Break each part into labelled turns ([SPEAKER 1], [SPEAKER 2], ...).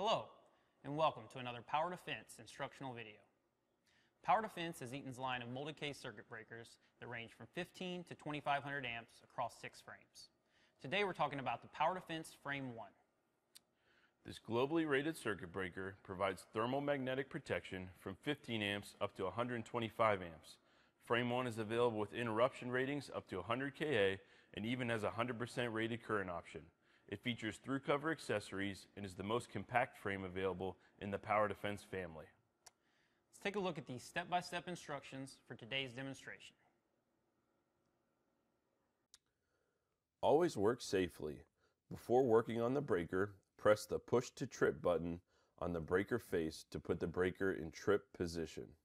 [SPEAKER 1] Hello, and welcome to another Power Defense instructional video. Power Defense is Eaton's line of molded case circuit breakers that range from 15 to 2500 amps across six frames. Today we're talking about the Power Defense Frame 1.
[SPEAKER 2] This globally rated circuit breaker provides thermal magnetic protection from 15 amps up to 125 amps. Frame 1 is available with interruption ratings up to 100 Ka and even has a 100% rated current option. It features through cover accessories and is the most compact frame available in the Power Defense family.
[SPEAKER 1] Let's take a look at the step-by-step -step instructions for today's demonstration.
[SPEAKER 2] Always work safely. Before working on the breaker, press the push to trip button on the breaker face to put the breaker in trip position.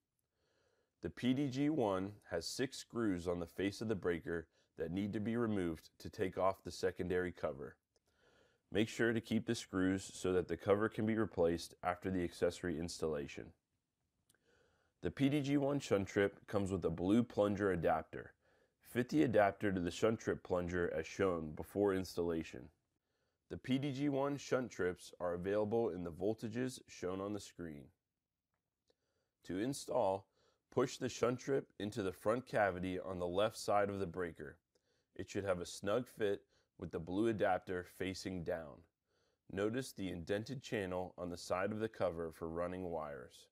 [SPEAKER 2] The PDG-1 has six screws on the face of the breaker that need to be removed to take off the secondary cover. Make sure to keep the screws so that the cover can be replaced after the accessory installation. The PDG-1 shunt trip comes with a blue plunger adapter. Fit the adapter to the shunt trip plunger as shown before installation. The PDG-1 shunt trips are available in the voltages shown on the screen. To install, push the shunt trip into the front cavity on the left side of the breaker. It should have a snug fit with the blue adapter facing down. Notice the indented channel on the side of the cover for running wires.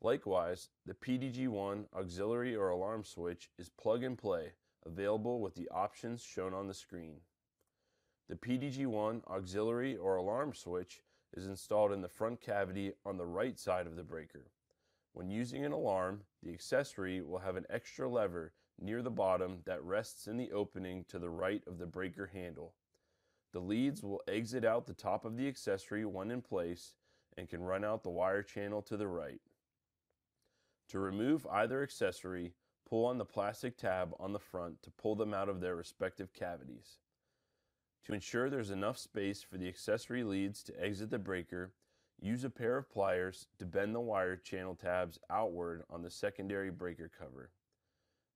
[SPEAKER 2] Likewise, the PDG-1 auxiliary or alarm switch is plug and play, available with the options shown on the screen. The PDG-1 auxiliary or alarm switch is installed in the front cavity on the right side of the breaker. When using an alarm, the accessory will have an extra lever near the bottom that rests in the opening to the right of the breaker handle. The leads will exit out the top of the accessory when in place and can run out the wire channel to the right. To remove either accessory, pull on the plastic tab on the front to pull them out of their respective cavities. To ensure there's enough space for the accessory leads to exit the breaker, Use a pair of pliers to bend the wire channel tabs outward on the secondary breaker cover.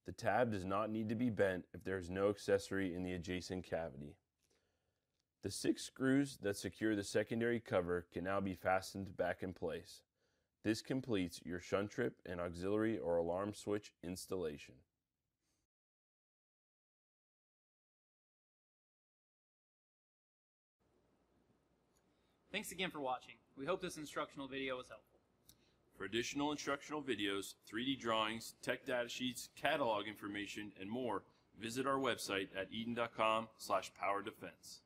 [SPEAKER 2] The tab does not need to be bent if there is no accessory in the adjacent cavity. The six screws that secure the secondary cover can now be fastened back in place. This completes your shunt trip and auxiliary or alarm switch installation.
[SPEAKER 1] Thanks again for watching. We hope this instructional video was helpful.
[SPEAKER 2] For additional instructional videos, 3D drawings, tech data sheets, catalog information, and more, visit our website at eaton.com slash powerdefense.